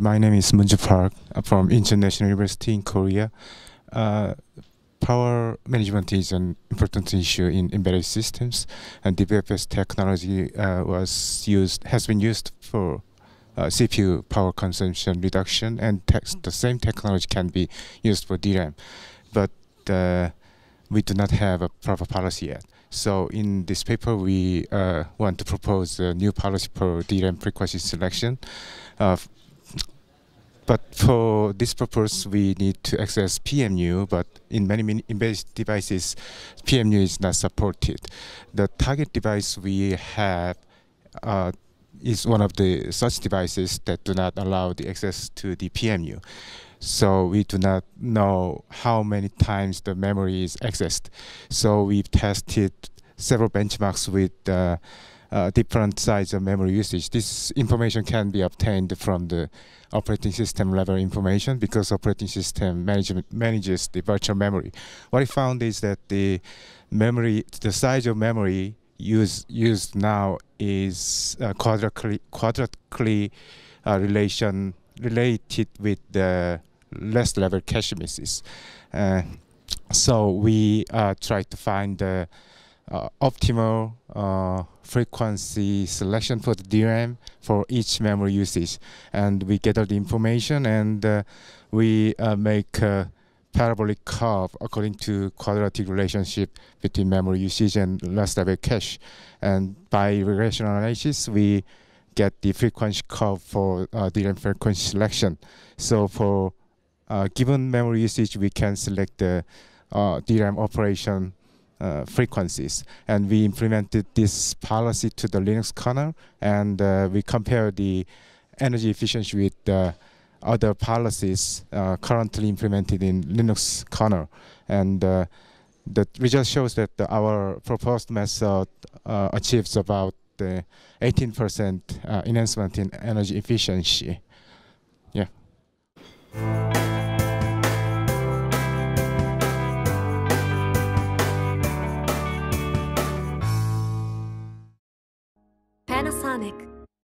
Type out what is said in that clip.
My name is Moonju Park uh, from Incheon National University in Korea. Uh, power management is an important issue in embedded systems, and DVFS technology uh, was used has been used for uh, CPU power consumption reduction, and the same technology can be used for DRAM, but uh, we do not have a proper policy yet. So in this paper, we uh, want to propose a new policy for DRAM frequency selection. But for this purpose, we need to access PMU, but in many, many embedded devices, PMU is not supported. The target device we have uh, is one of the such devices that do not allow the access to the PMU. So we do not know how many times the memory is accessed. So we've tested several benchmarks with uh, uh, different size of memory usage. This information can be obtained from the operating system level information because operating system management manages the virtual memory. What I found is that the memory, the size of memory used used now is uh, quadratically, quadratically uh, relation related with the last level cache misses. Uh, so we uh, try to find the uh, optimal uh, frequency selection for the DRAM for each memory usage. And we gather the information and uh, we uh, make a parabolic curve according to quadratic relationship between memory usage and last level cache. And by regression analysis, we get the frequency curve for uh, DRAM frequency selection. So for uh, given memory usage, we can select the DRAM operation uh, frequencies. And we implemented this policy to the Linux kernel, and uh, we compare the energy efficiency with the other policies uh, currently implemented in Linux kernel. And uh, the result shows that our proposed method uh, achieves about 18% uh, enhancement in energy efficiency. Yeah. Panasonic